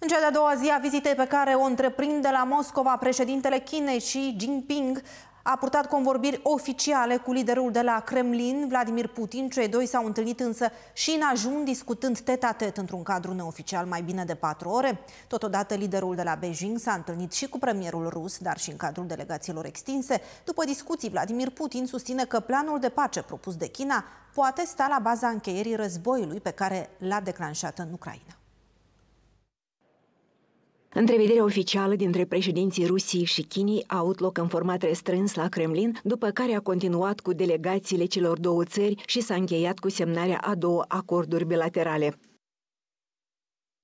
În cea de-a doua zi a vizitei pe care o întreprinde la Moscova, președintele Chinei Xi Jinping a purtat convorbiri oficiale cu liderul de la Kremlin, Vladimir Putin. Cei doi s-au întâlnit însă și în ajun, discutând tet-a-tet într-un cadru neoficial mai bine de patru ore. Totodată, liderul de la Beijing s-a întâlnit și cu premierul rus, dar și în cadrul delegațiilor extinse. După discuții, Vladimir Putin susține că planul de pace propus de China poate sta la baza încheierii războiului pe care l-a declanșat în Ucraina. Întrevederea oficială dintre președinții Rusiei și Chinei a avut loc în format restrâns la Kremlin, după care a continuat cu delegațiile celor două țări și s-a încheiat cu semnarea a două acorduri bilaterale.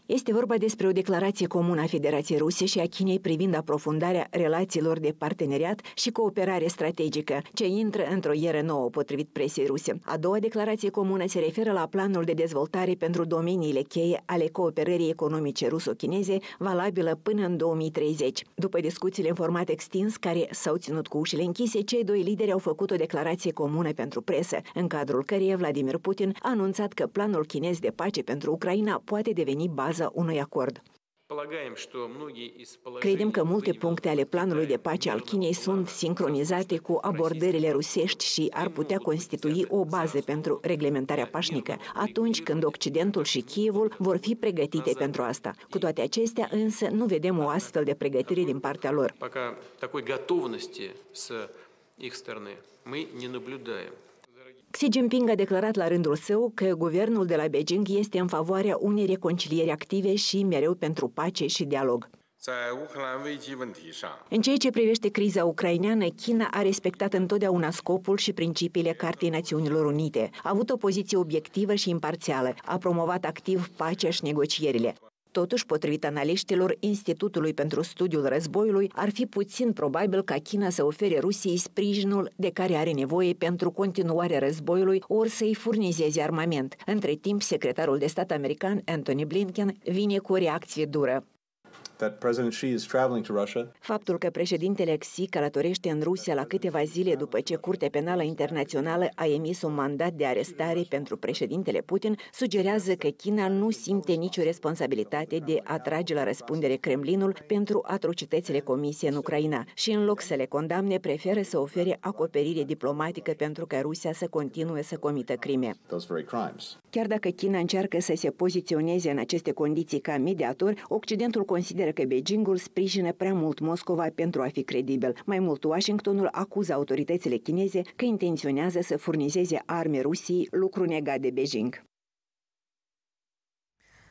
Este vorba despre o declarație comună a Federației Ruse și a Chinei privind aprofundarea relațiilor de parteneriat și cooperare strategică, ce intră într-o ieră nouă, potrivit presiei ruse. A doua declarație comună se referă la planul de dezvoltare pentru domeniile cheie ale cooperării economice ruso-chineze, valabilă până în 2030. După discuțiile în format extins, care s-au ținut cu ușile închise, cei doi lideri au făcut o declarație comună pentru presă, în cadrul căreia Vladimir Putin a anunțat că planul chinez de pace pentru Ucraina poate deveni bază baza unui acord. Credem că multe puncte ale planului de pace al Chinei sunt sincronizate cu abordările rusești și ar putea constitui o bază pentru reglementarea pașnică, atunci când Occidentul și Kievul vor fi pregătite pentru asta. Cu toate acestea, însă, nu vedem o astfel de pregătire din partea lor. Мы не наблюдаем. Xi Jinping a declarat la rândul său că guvernul de la Beijing este în favoarea unei reconcilieri active și mereu pentru pace și dialog. În ceea ce privește criza ucraineană, China a respectat întotdeauna scopul și principiile Cartei Națiunilor Unite, a avut o poziție obiectivă și imparțială, a promovat activ pacea și negocierile. Totuși, potrivit analiștilor Institutului pentru Studiul Războiului, ar fi puțin probabil ca China să ofere Rusiei sprijinul de care are nevoie pentru continuarea războiului, ori să-i furnizeze armament. Între timp, secretarul de stat american Anthony Blinken vine cu o reacție dură that President Xi is traveling to Russia. Faptul că președintele Xi călătorește în Rusia la câteva zile după ce Curtea Penală Internațională a emis un mandat de arestare pentru președintele Putin sugerează că China nu simte nicio responsabilitate de a trage la răspundere Kremlinul pentru atrocitățile comise în Ucraina și în loc să le condamne, preferă să ofere acoperire diplomatică pentru ca Rusia să continue să comită crime. Chiar dacă China încearcă să se poziționeze în aceste condiții ca mediator, Occidentul consideră că Beijingul sprijină prea mult Moscova pentru a fi credibil. Mai mult, Washingtonul acuză autoritățile chineze că intenționează să furnizeze arme Rusiei, lucru negat de Beijing.